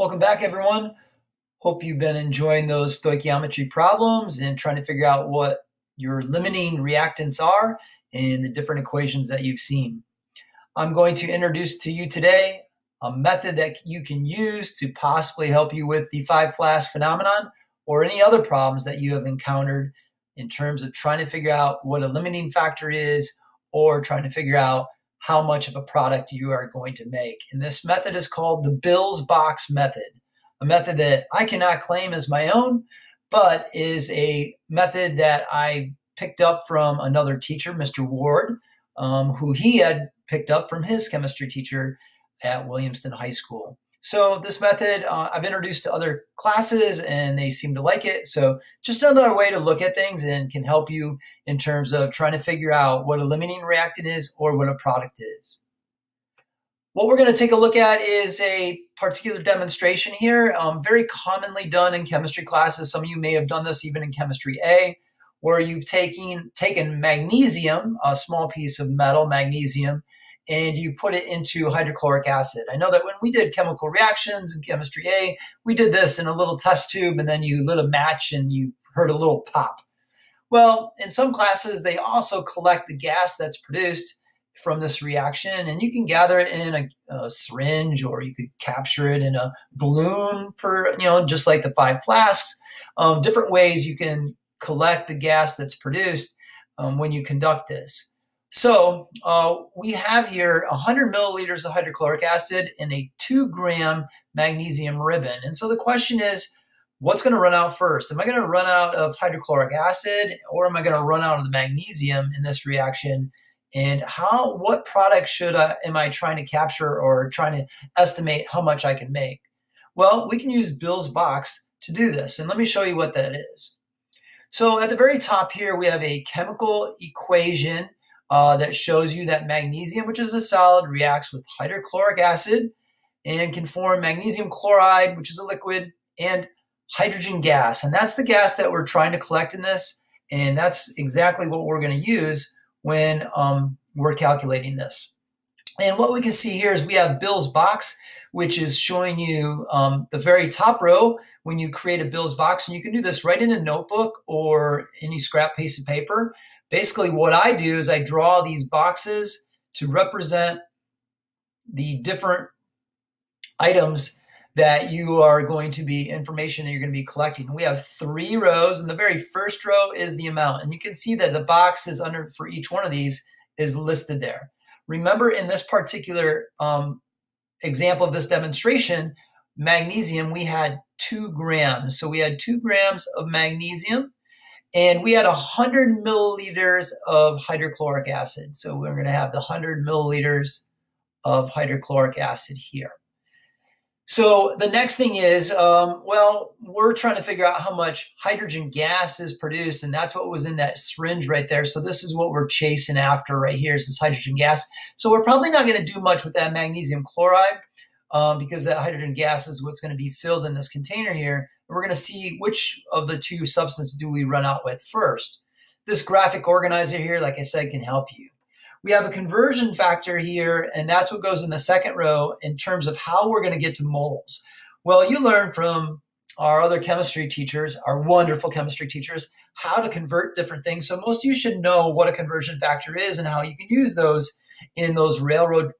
Welcome back, everyone. Hope you've been enjoying those stoichiometry problems and trying to figure out what your limiting reactants are and the different equations that you've seen. I'm going to introduce to you today a method that you can use to possibly help you with the five flask phenomenon or any other problems that you have encountered in terms of trying to figure out what a limiting factor is or trying to figure out how much of a product you are going to make. And this method is called the Bill's Box method, a method that I cannot claim as my own, but is a method that I picked up from another teacher, Mr. Ward, um, who he had picked up from his chemistry teacher at Williamston High School. So this method uh, I've introduced to other classes and they seem to like it. So just another way to look at things and can help you in terms of trying to figure out what a limiting reactant is or what a product is. What we're going to take a look at is a particular demonstration here, um, very commonly done in chemistry classes. Some of you may have done this even in chemistry A, where you've taken, taken magnesium, a small piece of metal, magnesium, and you put it into hydrochloric acid. I know that when we did chemical reactions in chemistry A, we did this in a little test tube and then you lit a match and you heard a little pop. Well, in some classes, they also collect the gas that's produced from this reaction and you can gather it in a, a, syringe or you could capture it in a balloon per, you know, just like the five flasks. Um, different ways you can collect the gas that's produced um, when you conduct this. So uh, we have here 100 milliliters of hydrochloric acid and a two gram magnesium ribbon. And so the question is, what's going to run out first? Am I going to run out of hydrochloric acid or am I going to run out of the magnesium in this reaction? And how, what product should I, am I trying to capture or trying to estimate how much I can make? Well, we can use Bill's box to do this. And let me show you what that is. So at the very top here, we have a chemical equation uh, that shows you that magnesium, which is a solid, reacts with hydrochloric acid and can form magnesium chloride, which is a liquid, and hydrogen gas. And that's the gas that we're trying to collect in this. And that's exactly what we're going to use when um, we're calculating this. And what we can see here is we have Bill's box, which is showing you um, the very top row when you create a Bill's box. And you can do this right in a notebook or any scrap piece of paper basically what I do is I draw these boxes to represent the different items that you are going to be information that you're going to be collecting. We have three rows, and the very first row is the amount. And you can see that the box is under for each one of these is listed there. Remember, in this particular um, example of this demonstration, magnesium, we had two grams. So we had two grams of magnesium and we had 100 milliliters of hydrochloric acid. So we're going to have the 100 milliliters of hydrochloric acid here. So the next thing is, um, well, we're trying to figure out how much hydrogen gas is produced, and that's what was in that syringe right there. So this is what we're chasing after right here is this hydrogen gas. So we're probably not going to do much with that magnesium chloride um, because that hydrogen gas is what's going to be filled in this container here we're going to see which of the two substances do we run out with first. This graphic organizer here, like I said, can help you. We have a conversion factor here, and that's what goes in the second row in terms of how we're going to get to moles. Well, you learn from our other chemistry teachers, our wonderful chemistry teachers, how to convert different things. So most of you should know what a conversion factor is and how you can use those in those railroad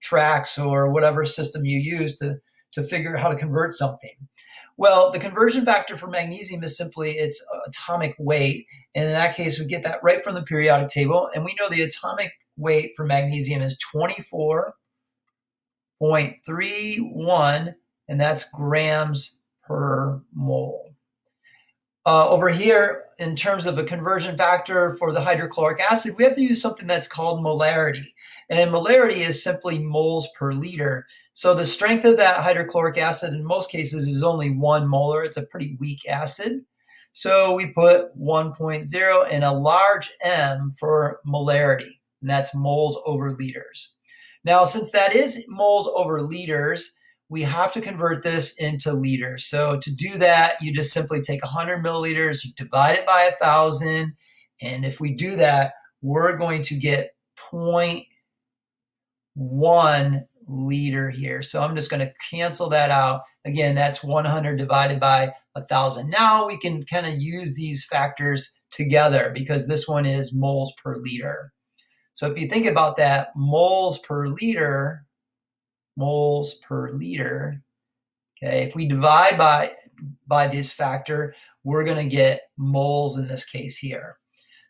tracks or whatever system you use to, to figure out how to convert something. Well, the conversion factor for magnesium is simply its atomic weight. And in that case, we get that right from the periodic table. And we know the atomic weight for magnesium is 24.31, and that's grams per mole. Uh, over here, in terms of a conversion factor for the hydrochloric acid, we have to use something that's called molarity. And molarity is simply moles per liter. So the strength of that hydrochloric acid in most cases is only one molar. It's a pretty weak acid. So we put 1.0 and a large M for molarity, and that's moles over liters. Now, since that is moles over liters, we have to convert this into liters. So to do that, you just simply take 100 milliliters, you divide it by 1,000, and if we do that, we're going to get 0.1 liter here. So I'm just going to cancel that out. Again, that's 100 divided by 1,000. Now we can kind of use these factors together because this one is moles per liter. So if you think about that, moles per liter, moles per liter, okay, if we divide by, by this factor, we're going to get moles in this case here.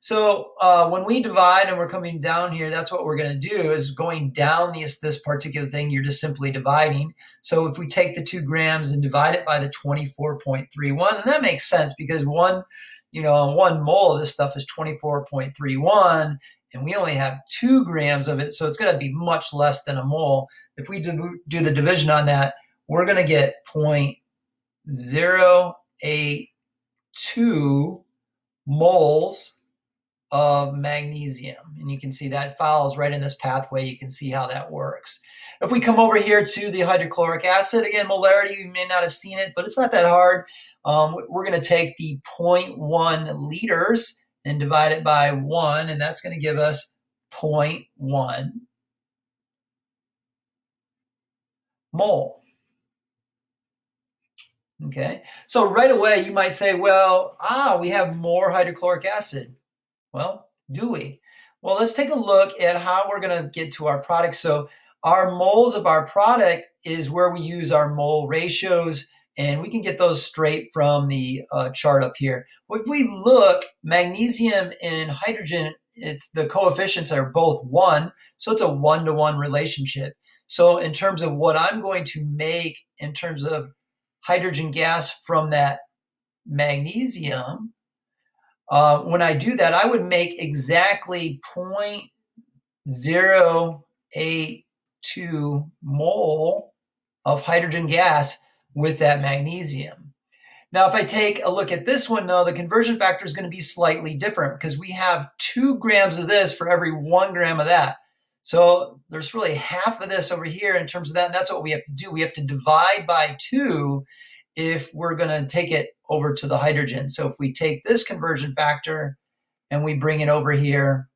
So uh, when we divide and we're coming down here, that's what we're going to do is going down this, this particular thing, you're just simply dividing. So if we take the two grams and divide it by the 24.31, that makes sense because one, you know, one mole of this stuff is 24.31 and we only have two grams of it. So it's going to be much less than a mole. If we do, do the division on that, we're going to get 0.082 moles of magnesium. And you can see that follows right in this pathway. You can see how that works. If we come over here to the hydrochloric acid, again, molarity, you may not have seen it, but it's not that hard. Um, we're going to take the 0.1 liters and divide it by 1, and that's going to give us 0.1 mole. Okay, so right away you might say, well, ah, we have more hydrochloric acid. Well, do we? Well, let's take a look at how we're going to get to our product. So our moles of our product is where we use our mole ratios, and we can get those straight from the uh, chart up here. If we look, magnesium and hydrogen, it's the coefficients are both one, so it's a one-to-one -one relationship. So in terms of what I'm going to make in terms of hydrogen gas from that magnesium, uh, when I do that, I would make exactly 0.082 mole of hydrogen gas with that magnesium. Now, if I take a look at this one, though, the conversion factor is going to be slightly different because we have two grams of this for every one gram of that. So there's really half of this over here in terms of that. And that's what we have to do. We have to divide by two if we're going to take it over to the hydrogen. So if we take this conversion factor and we bring it over here,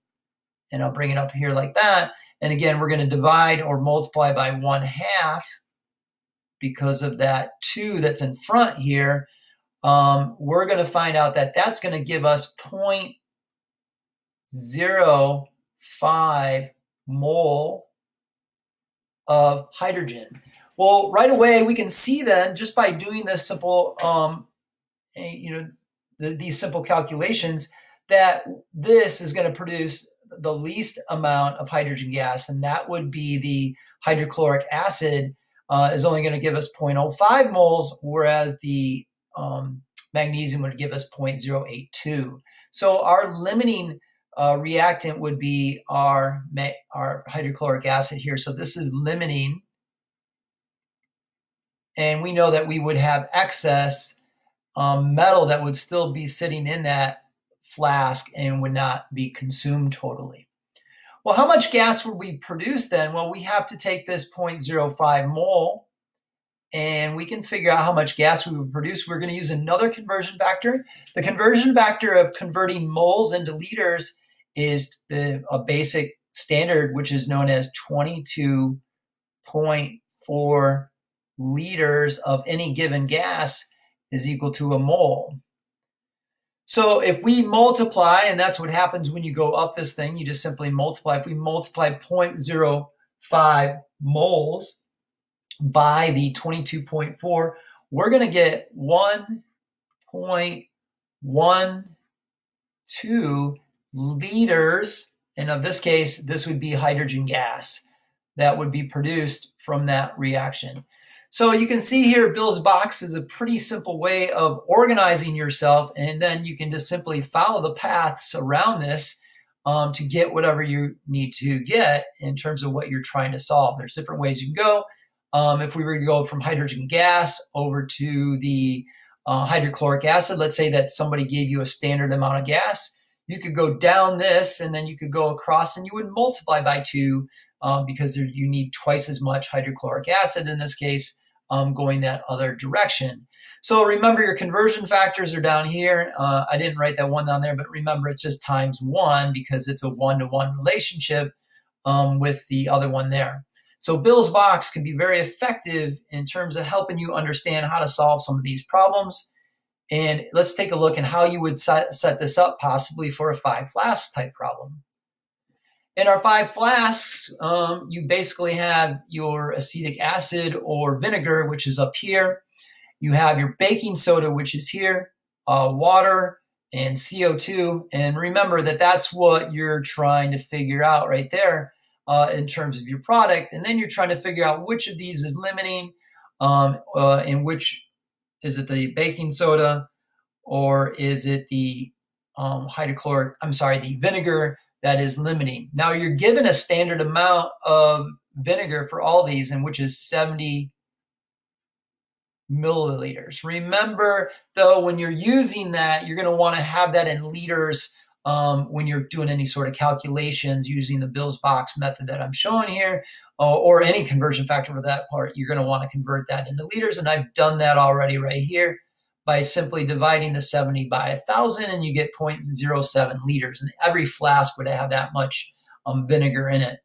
and I'll bring it up here like that, and again, we're going to divide or multiply by one half because of that two that's in front here, um, we're going to find out that that's going to give us 0.05 mole of hydrogen. Well, right away we can see then just by doing this simple, um, you know, the, these simple calculations that this is going to produce the least amount of hydrogen gas, and that would be the hydrochloric acid uh, is only going to give us 0.05 moles, whereas the um, magnesium would give us 0.082. So our limiting uh, reactant would be our, our hydrochloric acid here. So this is limiting and we know that we would have excess um, metal that would still be sitting in that flask and would not be consumed totally. Well, how much gas would we produce then? Well, we have to take this 0.05 mole and we can figure out how much gas we would produce. We're going to use another conversion factor. The conversion factor of converting moles into liters is the, a basic standard, which is known as 22.4 liters of any given gas is equal to a mole. So if we multiply, and that's what happens when you go up this thing, you just simply multiply. If we multiply 0.05 moles by the 22.4, we're going to get 1.12 liters. And of this case, this would be hydrogen gas that would be produced from that reaction. So you can see here, Bill's box is a pretty simple way of organizing yourself, and then you can just simply follow the paths around this um, to get whatever you need to get in terms of what you're trying to solve. There's different ways you can go. Um, if we were to go from hydrogen gas over to the uh, hydrochloric acid, let's say that somebody gave you a standard amount of gas, you could go down this and then you could go across and you would multiply by two um, because there, you need twice as much hydrochloric acid in this case um, going that other direction. So remember your conversion factors are down here. Uh, I didn't write that one down there, but remember it's just times one because it's a one-to-one relationship um, with the other one there. So Bill's box can be very effective in terms of helping you understand how to solve some of these problems. And let's take a look at how you would set, set this up possibly for a five flask type problem. In our five flasks, um, you basically have your acetic acid or vinegar, which is up here. You have your baking soda, which is here, uh, water, and CO2. And remember that that's what you're trying to figure out right there uh, in terms of your product. And then you're trying to figure out which of these is limiting um, uh, and which is it the baking soda or is it the um, hydrochloric, I'm sorry, the vinegar that is limiting. Now you're given a standard amount of vinegar for all these, and which is 70 milliliters. Remember, though, when you're using that, you're going to want to have that in liters um, when you're doing any sort of calculations using the Bill's box method that I'm showing here, uh, or any conversion factor for that part. You're going to want to convert that into liters, and I've done that already right here by simply dividing the 70 by 1,000 and you get 0.07 liters. And every flask would have that much um, vinegar in it.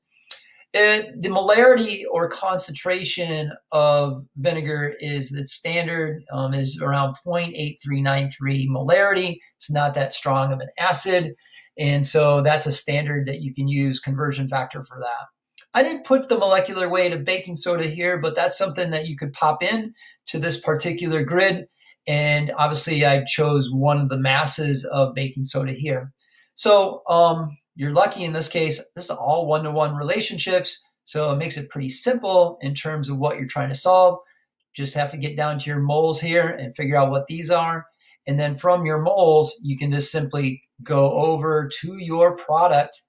it. The molarity or concentration of vinegar is the standard um, is around 0.8393 molarity. It's not that strong of an acid. And so that's a standard that you can use conversion factor for that. I didn't put the molecular weight of baking soda here, but that's something that you could pop in to this particular grid and obviously, I chose one of the masses of baking soda here. So um, you're lucky in this case. This is all one-to-one relationships. So it makes it pretty simple in terms of what you're trying to solve. Just have to get down to your moles here and figure out what these are. And then from your moles, you can just simply go over to your product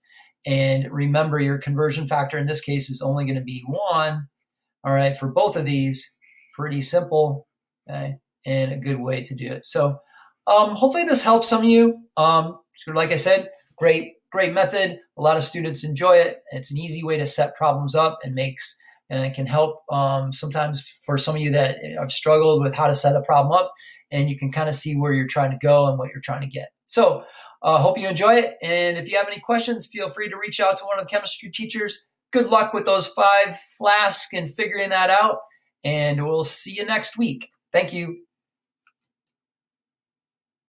and remember your conversion factor in this case is only going to be one. All right, for both of these, pretty simple. Okay and a good way to do it. So um, hopefully this helps some of you. Um, so like I said, great, great method. A lot of students enjoy it. It's an easy way to set problems up and makes and it can help um, sometimes for some of you that have struggled with how to set a problem up and you can kind of see where you're trying to go and what you're trying to get. So uh, hope you enjoy it. And if you have any questions, feel free to reach out to one of the chemistry teachers. Good luck with those five flasks and figuring that out. And we'll see you next week. Thank you.